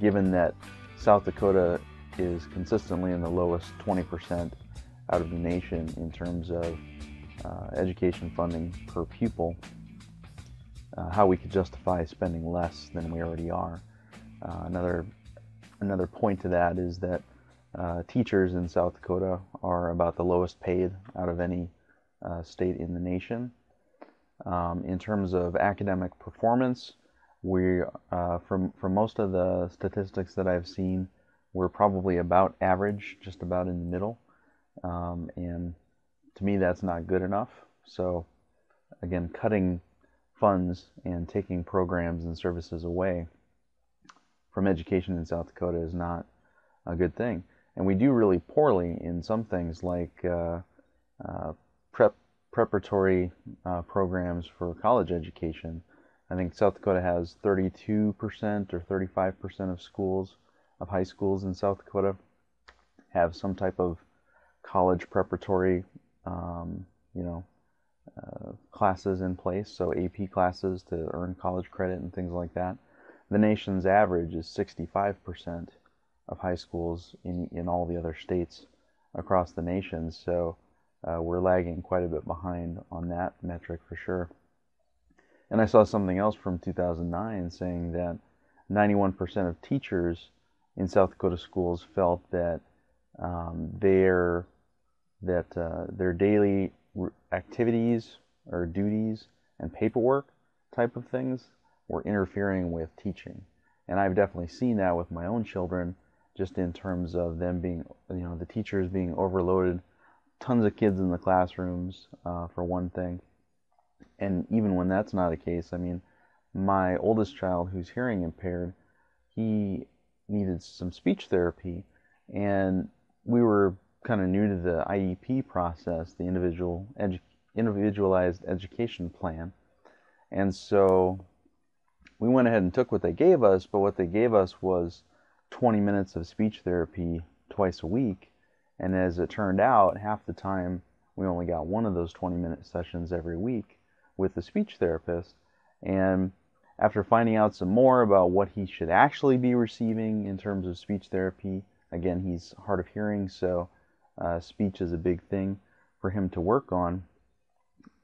given that South Dakota is consistently in the lowest 20% out of the nation in terms of uh, education funding per pupil, uh, how we could justify spending less than we already are. Uh, another another point to that is that uh, teachers in South Dakota are about the lowest paid out of any uh, state in the nation. Um, in terms of academic performance, we uh, from from most of the statistics that I've seen, we're probably about average, just about in the middle. Um, and to me, that's not good enough. So, again, cutting funds and taking programs and services away from education in South Dakota is not a good thing. And we do really poorly in some things like uh, uh, prep preparatory uh, programs for college education. I think South Dakota has 32% or 35% of schools, of high schools in South Dakota, have some type of college preparatory, um, you know, uh, classes in place, so AP classes to earn college credit and things like that. The nation's average is 65% of high schools in, in all the other states across the nation, so uh, we're lagging quite a bit behind on that metric for sure. And I saw something else from 2009 saying that 91% of teachers in South Dakota schools felt that um, their that uh, their daily activities or duties and paperwork type of things were interfering with teaching. And I've definitely seen that with my own children, just in terms of them being, you know, the teachers being overloaded, tons of kids in the classrooms, uh, for one thing. And even when that's not a case, I mean, my oldest child who's hearing impaired, he needed some speech therapy, and we were kind of new to the IEP process, the individual edu- individualized education plan. And so we went ahead and took what they gave us, but what they gave us was 20 minutes of speech therapy twice a week. And as it turned out, half the time we only got one of those 20 minute sessions every week with the speech therapist. And after finding out some more about what he should actually be receiving in terms of speech therapy, again, he's hard of hearing, so uh, speech is a big thing for him to work on.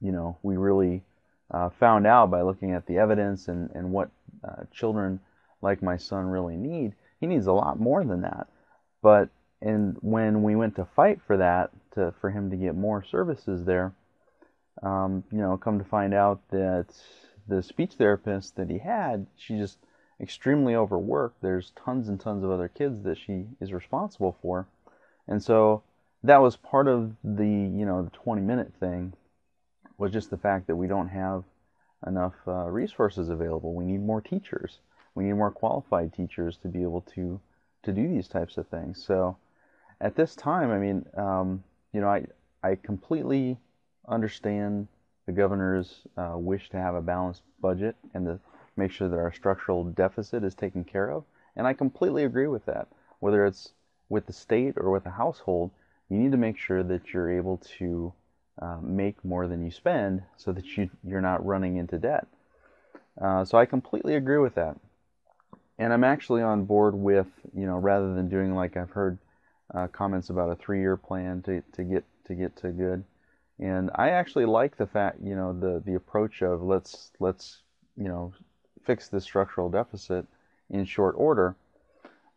You know, we really uh, found out by looking at the evidence and, and what uh, children like my son really need. He needs a lot more than that. But and when we went to fight for that, to, for him to get more services there, um, you know, come to find out that the speech therapist that he had, she just extremely overworked. There's tons and tons of other kids that she is responsible for. And so that was part of the you know the 20 minute thing was just the fact that we don't have enough uh, resources available. We need more teachers. We need more qualified teachers to be able to to do these types of things. So at this time, I mean, um, you know, I I completely understand the governor's uh, wish to have a balanced budget and to make sure that our structural deficit is taken care of, and I completely agree with that. Whether it's with the state or with a household, you need to make sure that you're able to uh, make more than you spend so that you, you're not running into debt. Uh, so I completely agree with that. And I'm actually on board with, you know, rather than doing like I've heard uh, comments about a three-year plan to, to get to get to good. And I actually like the fact, you know, the the approach of let's let's you know fix this structural deficit in short order.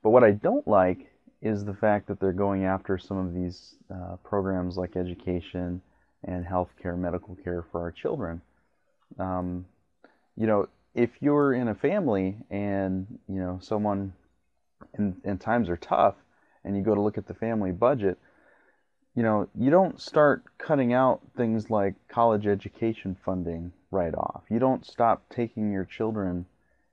But what I don't like is the fact that they're going after some of these uh, programs like education and healthcare, medical care for our children. Um, you know, if you're in a family and you know someone and, and times are tough, and you go to look at the family budget, you know, you don't start cutting out things like college education funding right off. You don't stop taking your children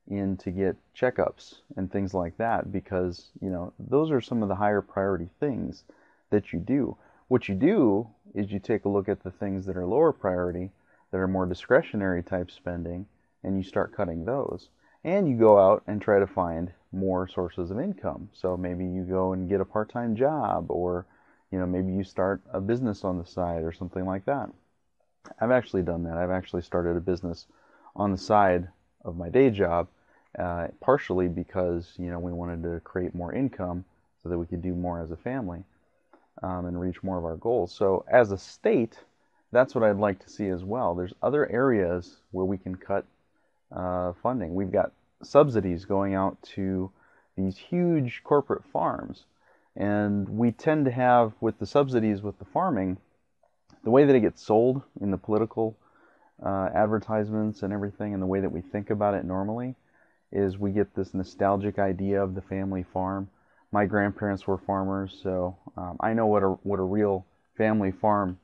in to get checkups and things like that because you know those are some of the higher priority things that you do. What you do is you take a look at the things that are lower priority that are more discretionary type spending and you start cutting those. And you go out and try to find more sources of income. So maybe you go and get a part-time job or you know maybe you start a business on the side or something like that i've actually done that i've actually started a business on the side of my day job uh, partially because you know we wanted to create more income so that we could do more as a family um, and reach more of our goals. So as a state, that's what I'd like to see as well. There's other areas where we can cut uh, funding. We've got subsidies going out to these huge corporate farms. And we tend to have, with the subsidies with the farming, the way that it gets sold in the political uh, advertisements and everything, and the way that we think about it normally, is we get this nostalgic idea of the family farm. My grandparents were farmers, so um, I know what a what a real family farm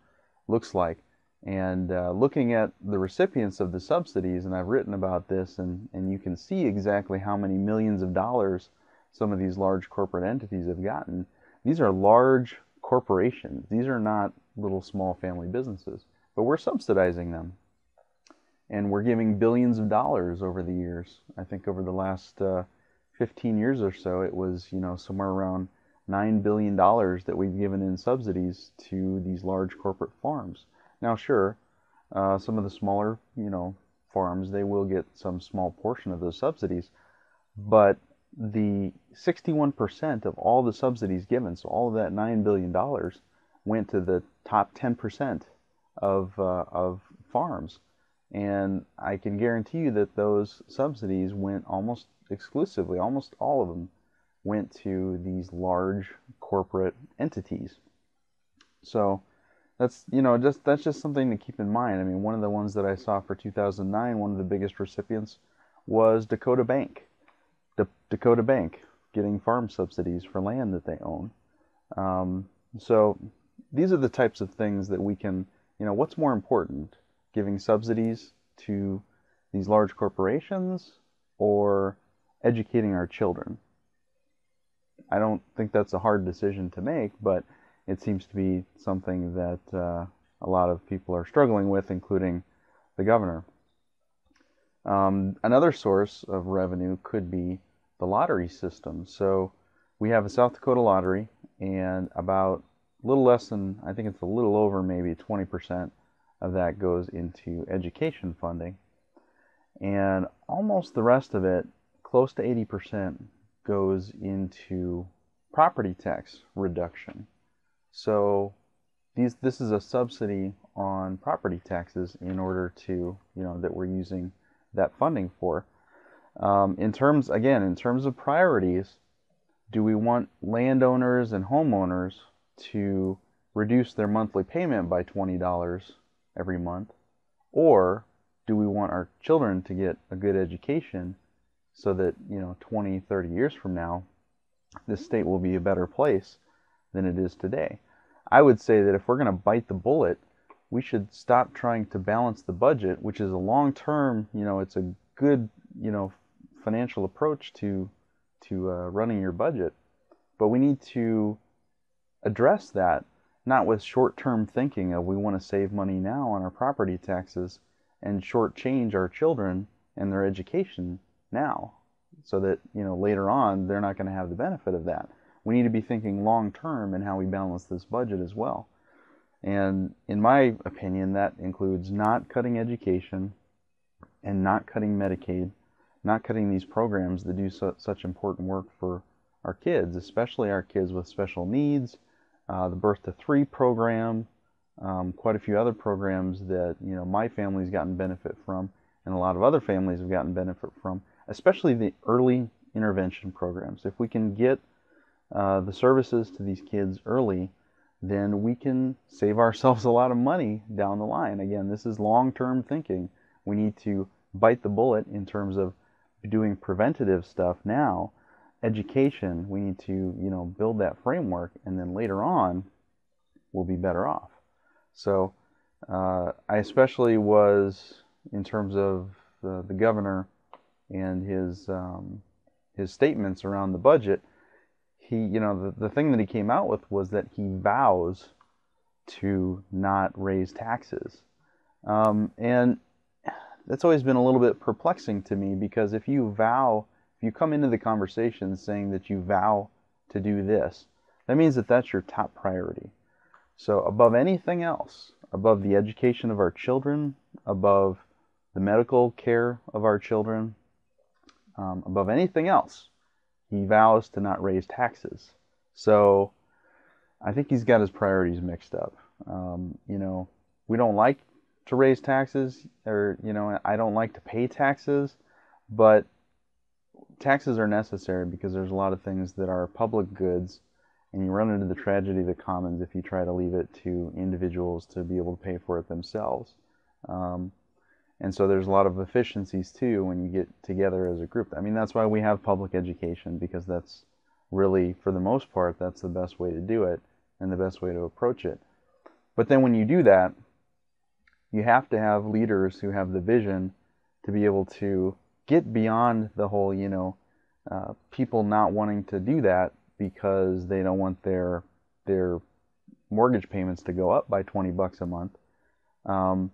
looks like. And uh, looking at the recipients of the subsidies, and I've written about this, and, and you can see exactly how many millions of dollars some of these large corporate entities have gotten. These are large corporations. These are not little small family businesses, but we're subsidizing them. And we're giving billions of dollars over the years. I think over the last uh, 15 years or so, it was you know somewhere around nine billion dollars that we've given in subsidies to these large corporate farms. Now, sure, uh, some of the smaller, you know, farms they will get some small portion of those subsidies, but the 61% of all the subsidies given, so all of that nine billion dollars, went to the top 10% of uh, of farms, and I can guarantee you that those subsidies went almost exclusively, almost all of them, went to these large corporate entities. So that's you know just that's just something to keep in mind. I mean, one of the ones that I saw for 2009, one of the biggest recipients was Dacotah Bank. D- Dacotah Bank getting farm subsidies for land that they own. Um, so these are the types of things that we can, you know, what's more important, giving subsidies to these large corporations or educating our children? I don't think that's a hard decision to make, but it seems to be something that uh, a lot of people are struggling with, including the governor. Um, another source of revenue could be the lottery system. So we have a South Dakota lottery, and about a little less than, I think it's a little over maybe 20% of that goes into education funding. And almost the rest of it, close to 80%, goes into property tax reduction. So these this is a subsidy on property taxes in order to you know that we're using that funding for. Um, in terms again in terms of priorities, do we want landowners and homeowners to reduce their monthly payment by twenty dollars every month, or do we want our children to get a good education so that you know 20 30 years from now this state will be a better place than it is today. I would say that if we're going to bite the bullet, we should stop trying to balance the budget, which is a long term, you know, it's a good, you know, financial approach to to uh, running your budget. But we need to address that not with short-term thinking of we want to save money now on our property taxes and shortchange our children and their education now so that you know later on they're not going to have the benefit of that we need to be thinking long term in how we balance this budget as well. And in my opinion, that includes not cutting education and not cutting Medicaid, not cutting these programs that do su- such important work for our kids, especially our kids with special needs, uh, the Birth to Three program, um, quite a few other programs that you know my family's gotten benefit from, and a lot of other families have gotten benefit from, especially the early intervention programs. If we can get uh, the services to these kids early, then we can save ourselves a lot of money down the line. Again, this is long term thinking. We need to bite the bullet in terms of doing preventative stuff now. Education, we need to, you know, build that framework, and then later on, we'll be better off. So, uh, I especially was in terms of the, the governor and his um, his statements around the budget he, you know, the, the thing that he came out with was that he vows to not raise taxes. Um, and that's always been a little bit perplexing to me because if you vow, if you come into the conversation saying that you vow to do this, that means that that's your top priority. So, above anything else, above the education of our children, above the medical care of our children, um, above anything else, he vows to not raise taxes. So I think he's got his priorities mixed up. Um, you know, we don't like to raise taxes, or, you know, I don't like to pay taxes, but taxes are necessary because there's a lot of things that are public goods and you run into the tragedy of the commons if you try to leave it to individuals to be able to pay for it themselves. Um, and so there's a lot of efficiencies too when you get together as a group. I mean, that's why we have public education because that's really, for the most part, that's the best way to do it and the best way to approach it. But then when you do that, you have to have leaders who have the vision to be able to get beyond the whole, you know, uh, people not wanting to do that because they don't want their their mortgage payments to go up by 20 bucks a month. Um,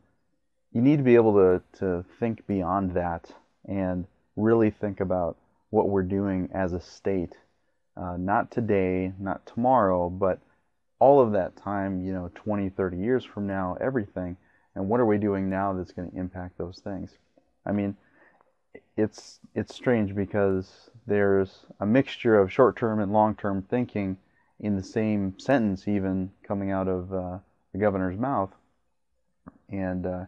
you need to be able to, to think beyond that and really think about what we're doing as a state. Uh, not today, not tomorrow, but all of that time, you know, 20, 30 years from now, everything. And what are we doing now that's going to impact those things? I mean, it's it's strange because there's a mixture of short-term and long-term thinking in the same sentence, even coming out of uh, the governor's mouth, and uh,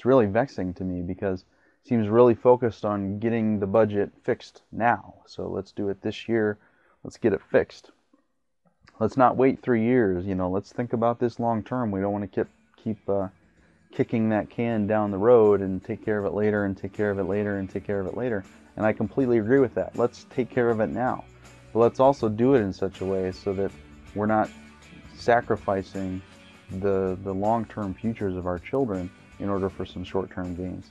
it's really vexing to me because it seems really focused on getting the budget fixed now. So let's do it this year. Let's get it fixed. Let's not wait three years. You know, let's think about this long term. We don't want to keep keep uh, kicking that can down the road and take care of it later and take care of it later and take care of it later. And I completely agree with that. Let's take care of it now. But let's also do it in such a way so that we're not sacrificing the, the long term futures of our children in order for some short term gains.